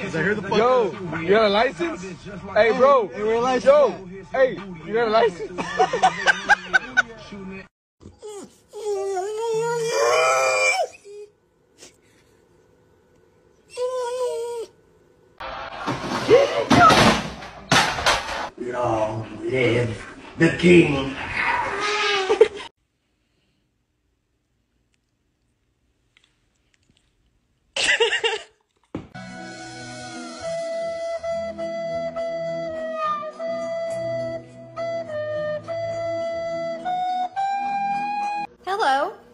Cause I heard the fuck. Yo, you got a license? Hey, bro. Hey, where a license Yo, hey, you got a license? Long live the king. Hello.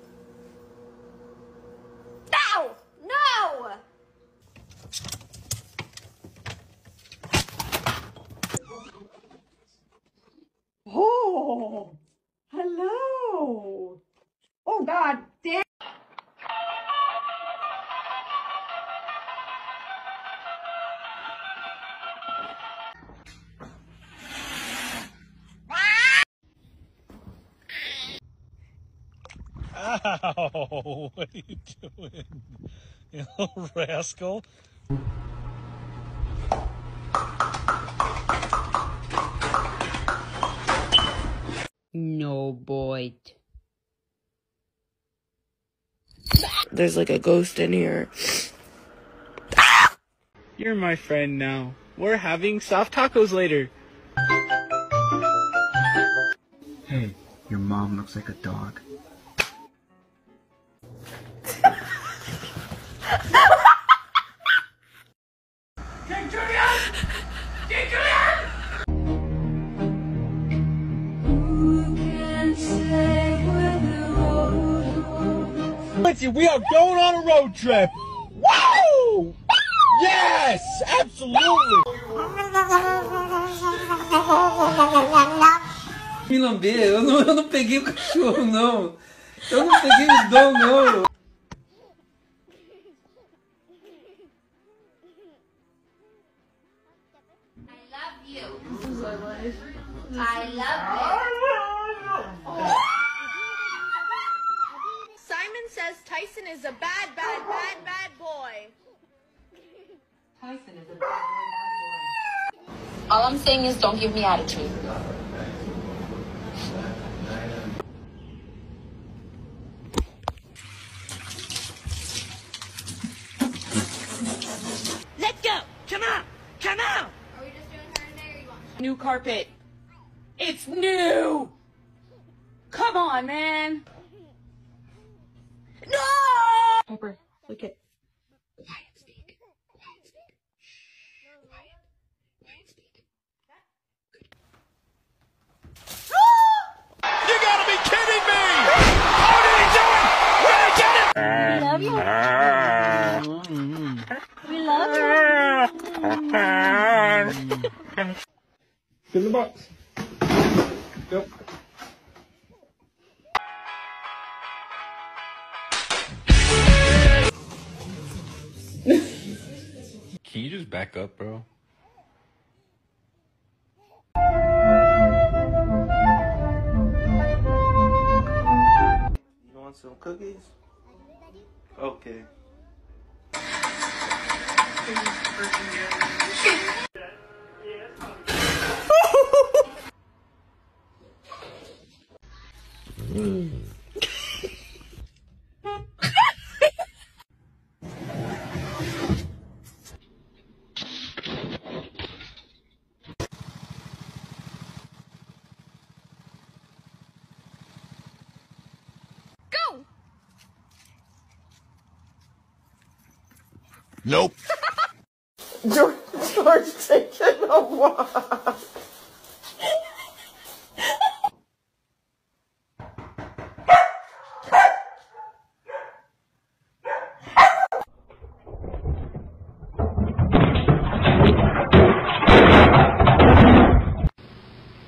Ow! What are you doing? You little rascal. No, boy. There's like a ghost in here. You're my friend now. We're having soft tacos later. Hey, your mom looks like a dog. We are going on a road trip. Woo! Yes, absolutely. Me lamber, eu não, eu não peguei o cachorro, não. Eu não peguei o dom, não. Simon says Tyson is a bad, bad, bad, bad boy. Tyson is a bad boy, bad boy. All I'm saying is don't give me attitude. Let's go. Come on. Come on. Are we just doing her today or you want New carpet. It's new. Come on, man. No! Piper, look at. Quiet, speak. Quiet, speak. Shh. Quiet. Quiet, speak. You gotta be kidding me! How did he do it? Where did he get it? We love you. We love you. In the box. Can you just back up, bro? You want some cookies? Okay. Go! Nope. George, George taking a walk.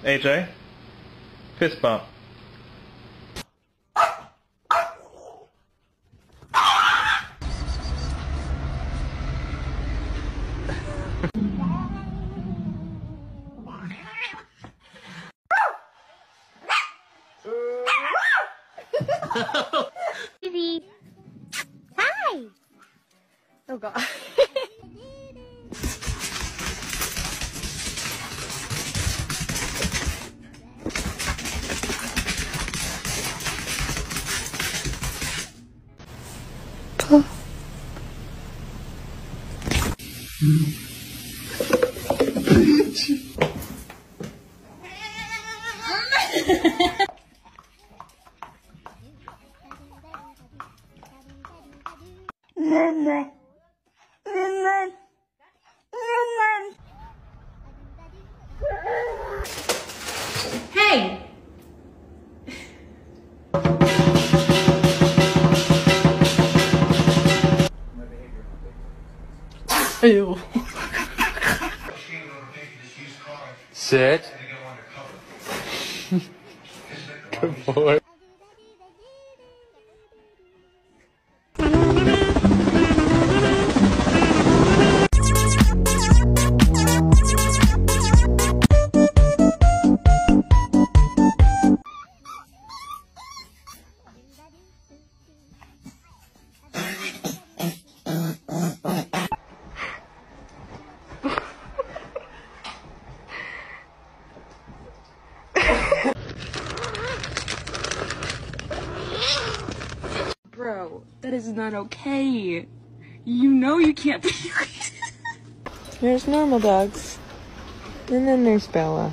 AJ, fist bump. のがと。う Ew. Sit. Good boy. Not okay. You know you can't be. There's normal dogs. And then there's Bella.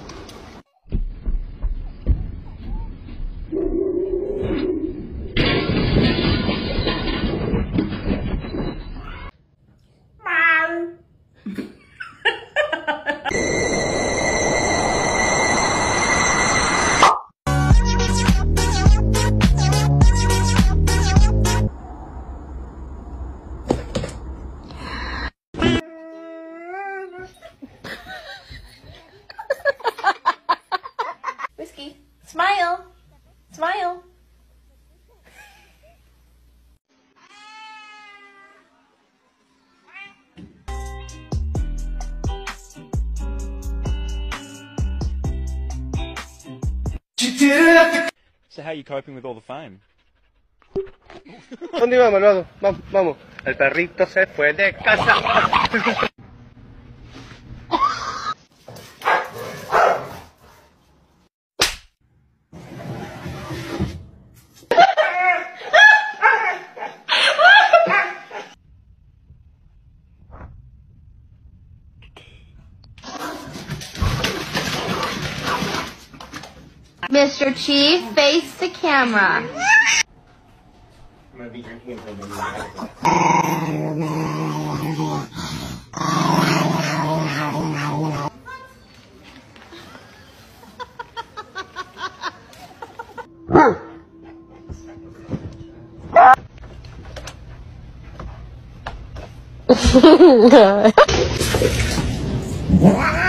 Smile. Smile. So how are you coping with all the fame? ¿Dónde vamos, Vamos, vamos, vamos. El perrito se fue de casa. Mr. Chief, face the camera.